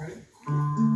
Ready?